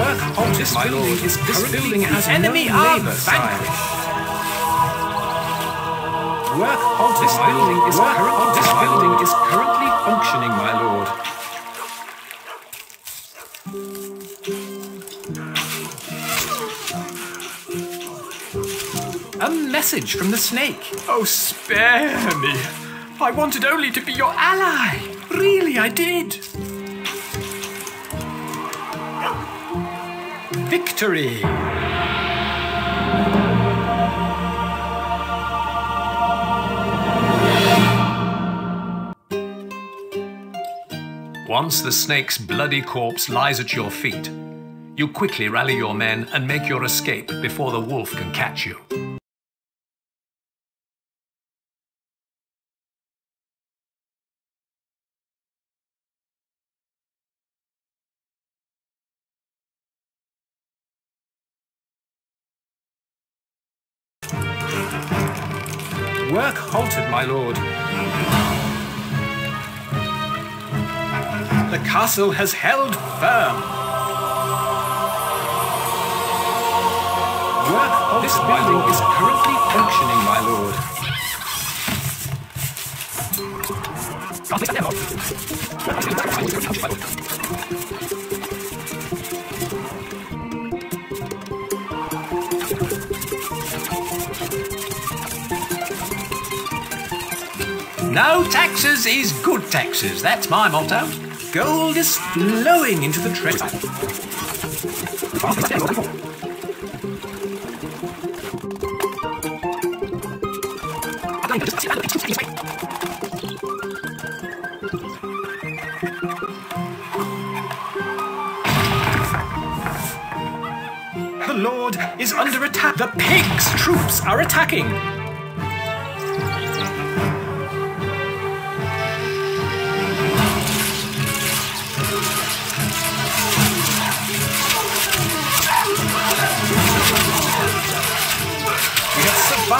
Work halted, this my building lord. is This currently building has enemy no labour, vanquished. Work halted, this building is Work currently A message from the snake. Oh, spare me. I wanted only to be your ally. Really, I did. Victory! Once the snake's bloody corpse lies at your feet, you quickly rally your men and make your escape before the wolf can catch you. Work halted, my lord. The castle has held firm. Work halted, this building is currently functioning, my lord. No taxes is good taxes. That's my motto. Gold is flowing into the treasury. The Lord is under attack. The pigs' troops are attacking.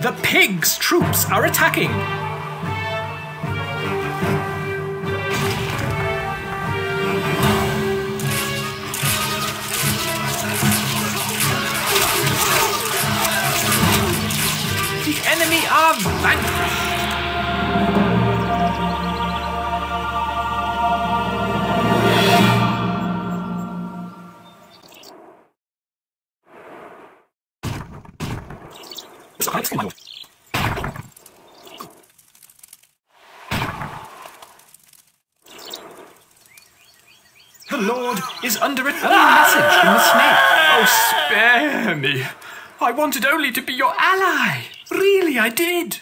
The pigs' troops are attacking. The enemy are vanquished. The Lord is under a message from the snake. Oh, spare me. I wanted only to be your ally. Really, I did.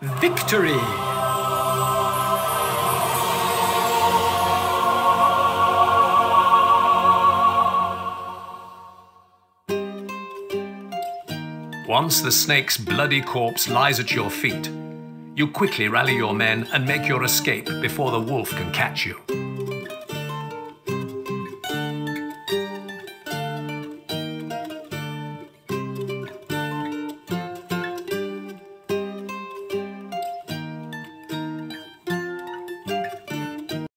Victory! Once the snake's bloody corpse lies at your feet, you quickly rally your men and make your escape before the wolf can catch you.